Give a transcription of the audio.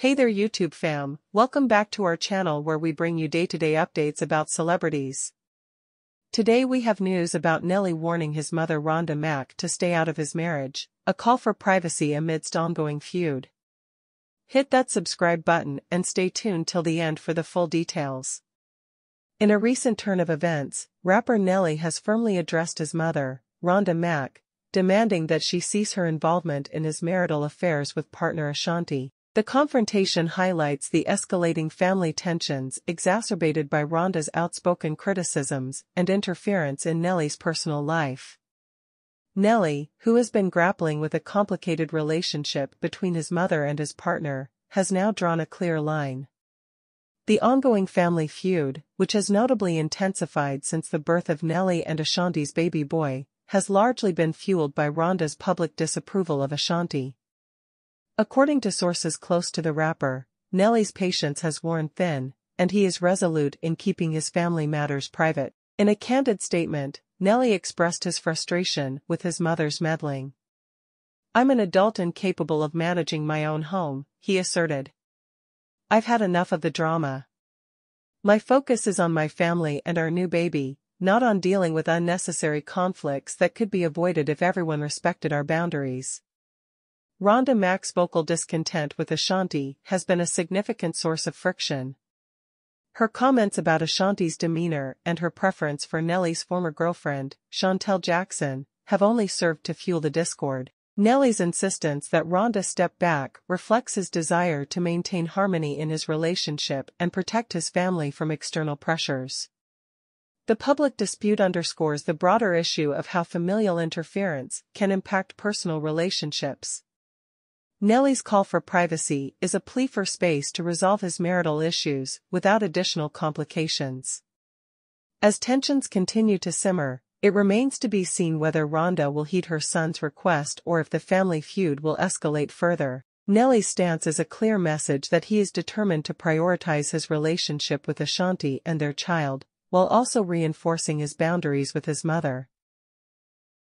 Hey there YouTube fam, welcome back to our channel where we bring you day-to-day updates about celebrities. Today we have news about Nelly warning his mother Rhonda Mack to stay out of his marriage, a call for privacy amidst ongoing feud. Hit that subscribe button and stay tuned till the end for the full details. In a recent turn of events, rapper Nelly has firmly addressed his mother, Rhonda Mack, demanding that she cease her involvement in his marital affairs with partner Ashanti. The confrontation highlights the escalating family tensions exacerbated by Rhonda's outspoken criticisms and interference in Nelly's personal life. Nelly, who has been grappling with a complicated relationship between his mother and his partner, has now drawn a clear line. The ongoing family feud, which has notably intensified since the birth of Nelly and Ashanti's baby boy, has largely been fueled by Rhonda's public disapproval of Ashanti. According to sources close to the rapper, Nelly's patience has worn thin, and he is resolute in keeping his family matters private. In a candid statement, Nelly expressed his frustration with his mother's meddling. I'm an adult and capable of managing my own home, he asserted. I've had enough of the drama. My focus is on my family and our new baby, not on dealing with unnecessary conflicts that could be avoided if everyone respected our boundaries. Rhonda Mack's vocal discontent with Ashanti has been a significant source of friction. Her comments about Ashanti's demeanor and her preference for Nelly's former girlfriend, Shantel Jackson, have only served to fuel the discord. Nelly's insistence that Rhonda step back reflects his desire to maintain harmony in his relationship and protect his family from external pressures. The public dispute underscores the broader issue of how familial interference can impact personal relationships. Nelly's call for privacy is a plea for space to resolve his marital issues without additional complications. As tensions continue to simmer, it remains to be seen whether Rhonda will heed her son's request or if the family feud will escalate further. Nelly's stance is a clear message that he is determined to prioritize his relationship with Ashanti and their child, while also reinforcing his boundaries with his mother.